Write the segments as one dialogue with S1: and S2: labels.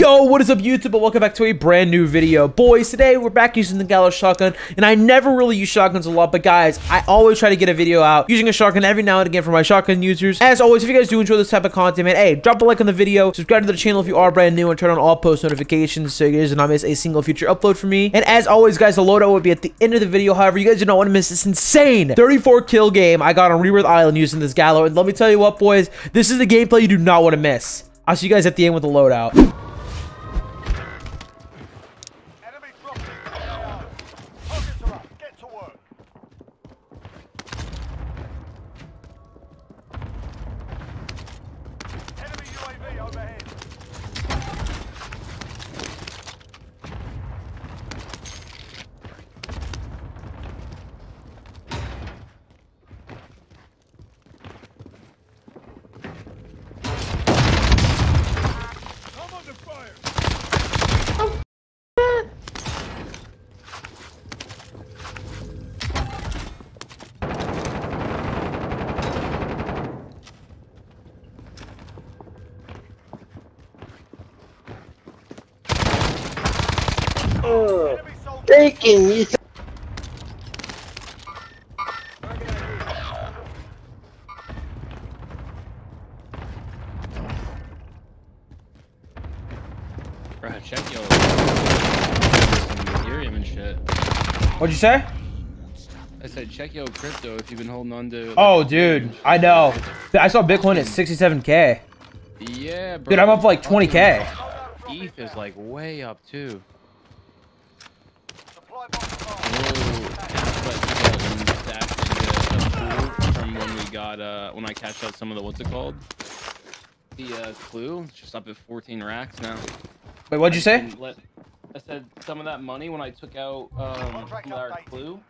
S1: Yo, what is up YouTube and welcome back to a brand new video. Boys, today we're back using the Gallo shotgun and I never really use shotguns a lot, but guys, I always try to get a video out using a shotgun every now and again for my shotgun users. As always, if you guys do enjoy this type of content, man, hey, drop a like on the video, subscribe to the channel if you are brand new, and turn on all post notifications so you guys do not miss a single future upload from me. And as always, guys, the loadout will be at the end of the video. However, you guys do not want to miss this insane 34 kill game I got on Rebirth Island using this Gallo. And let me tell you what, boys, this is the gameplay you do not want to miss. I'll see you guys at the end with the loadout.
S2: Taking you.
S3: Bro, check yo. Ethereum and shit.
S1: What'd you say?
S3: I said check yo crypto if you've been holding on to. like,
S1: Oh, dude. I know. I saw Bitcoin at 67k.
S3: Yeah, bro.
S1: Dude, I'm up like 20k.
S3: ETH is like way up too.
S4: Supply box
S3: Whoa.
S4: marked.
S3: But yeah, when stashed into the pool from when we got uh when I cashed out some of the what's it called? The uh clue. It's just up at 14 racks now.
S1: Wait, what'd you say?
S3: Let- I said some of that money when I took out um our clue.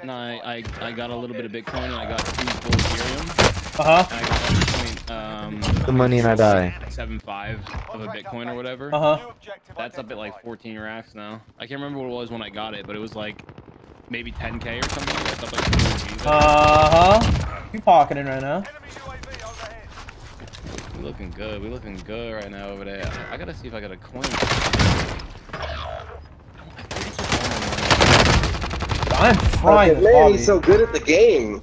S3: And I. I I got a little bit of Bitcoin and I got two full Ethereum.
S1: Uh huh.
S3: And I got point um
S2: The money and I die.
S3: seven five of a Bitcoin or whatever.
S1: Uh huh.
S3: That's up at like 14 racks now. I can't remember what it was when I got it, but it was like maybe 10k or something. That's up like
S1: Uh huh. You pocketing right now?
S4: Enemy UAV.
S3: We looking good. We looking good right now over there. I gotta see if I got a coin.
S1: I'm frying this
S2: man,
S1: hobby.
S2: he's so good at the game.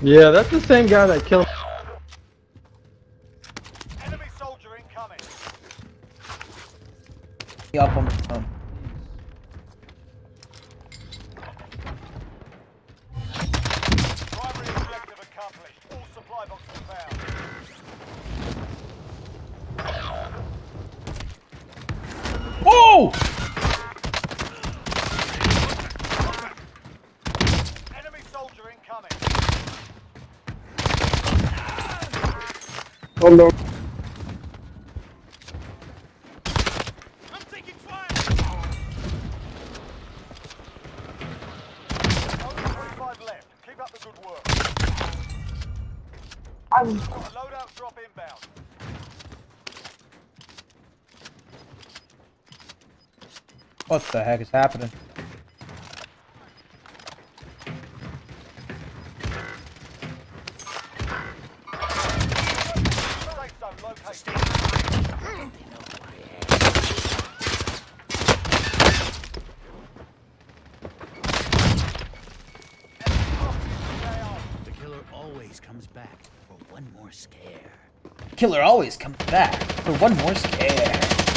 S5: Yeah, that's the same guy that killed.
S4: Enemy soldier incoming.
S1: Up on um,
S4: Primary objective accomplished. All supply boxes found.
S1: Oh!
S4: Enemy soldier incoming.
S5: Oh no.
S4: I'm taking fire. Only 25 left. Keep up the good work. Got a loadout drop inbound.
S1: What the heck is happening?
S6: Always comes back for one more scare.
S1: Killer always comes back for one more scare.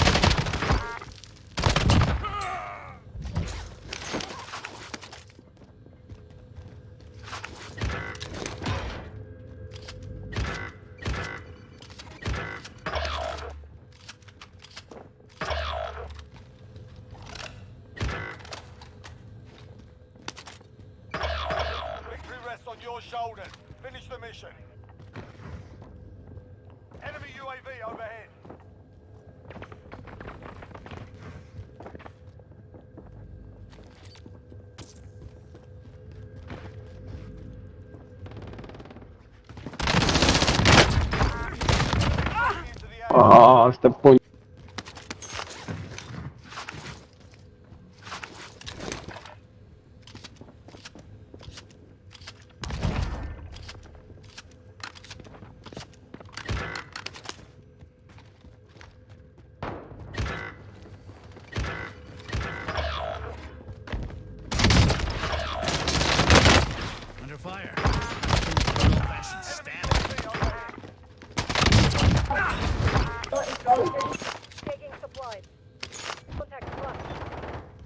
S4: past the
S5: point.
S4: fire.
S6: Ah!
S4: Taking
S6: supplies.
S4: Contact flush.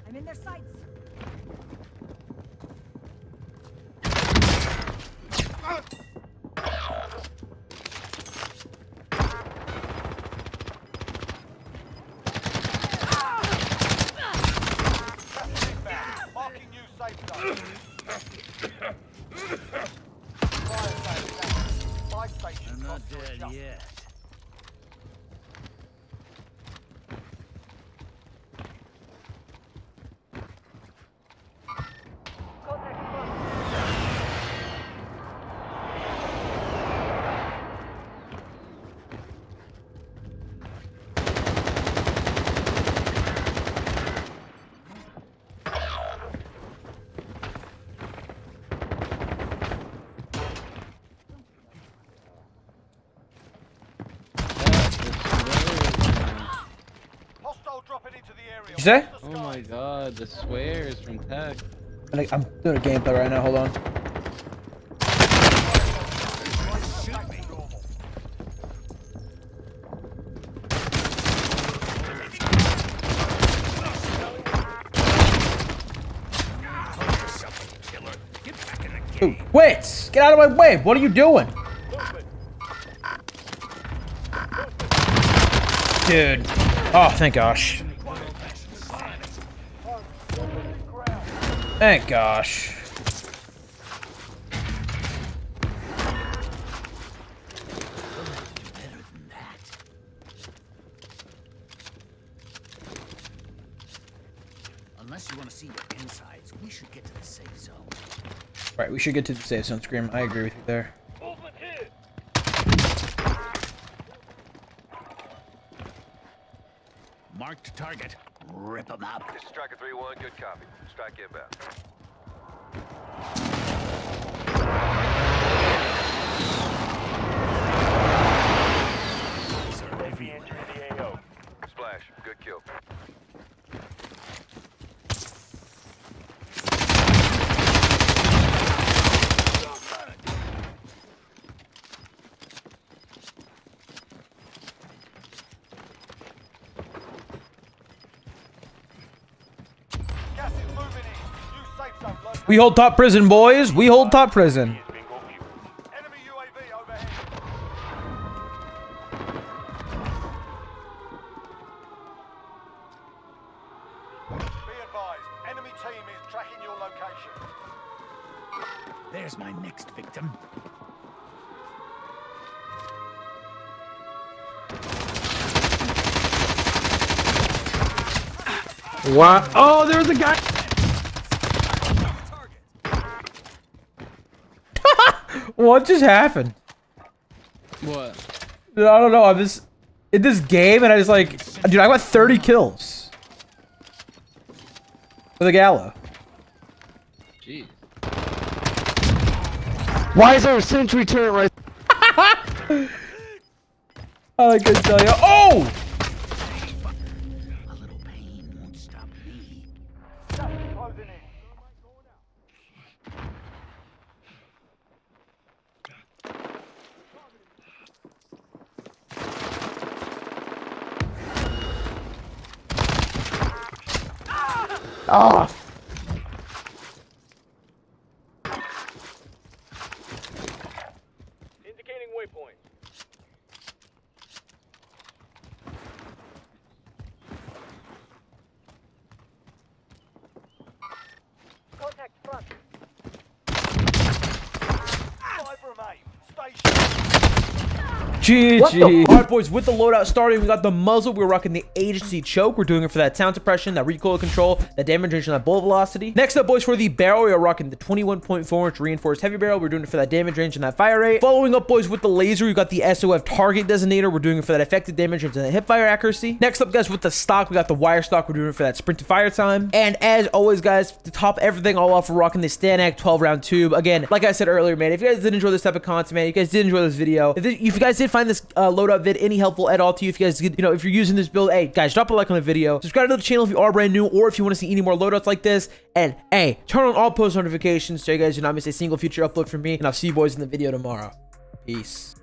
S4: I'm in their
S1: sights. Say?
S3: Oh my god, the swears from tech.
S1: I'm doing a gameplay right now. Hold on.
S4: Back to normal.
S1: Ooh, wait! Get out of my way! What are you doing? Dude. Oh, thank gosh. Thank gosh.
S6: Better than that. Unless you want to see your insides, we should get to the safe zone.
S1: Right, we should get to the safe zone scream. I agree with you there.
S6: Marked target. Rip them up.
S4: This is Striker 3-1, good copy. Strike inbound.
S6: These are everywhere.
S4: Splash, good kill. Gas is moving in. New safe zone located.
S1: We hold top prison, boys. We hold top prison.
S4: Enemy UAV. Be advised, enemy team is tracking your location.
S6: There's my next victim.
S5: Wow. Oh, there was a guy.
S1: What just happened?
S3: What?
S1: Dude, I don't know. I'm just in this game, and I just like, dude, I got 30 kills for the Gallo.
S3: Jeez.
S2: Why is there a sentry turret right?
S1: I can tell you. Oh!
S2: Ah!
S1: GG. Alright, boys, with the loadout starting, we got the muzzle. We're rocking the agency choke. We're doing it for that sound suppression, that recoil control, that damage range, and that bullet velocity. Next up, boys, for the barrel, we are rocking the 21.4 inch reinforced heavy barrel. We're doing it for that damage range and that fire rate. Following up, boys, with the laser, we got the SOF target designator. We're doing it for that effective damage range and that hip fire accuracy. Next up, guys, with the stock, we got the wire stock. We're doing it for that sprint to fire time. And as always, guys, to top everything all off, we're rocking the STANAG 12 round tube. Again, like I said earlier, man, if you guys did enjoy this type of content, man, if you guys did enjoy this video, if, this, if you guys did find this uh, loadout vid any helpful at all to you, if you guys, you know, if you're using this build, hey, guys, drop a like on the video, subscribe to the channel if you are brand new, or if you want to see any more loadouts like this, and hey, turn on all post notifications so you guys do not miss a single future upload from me, and I'll see you boys in the video tomorrow. Peace.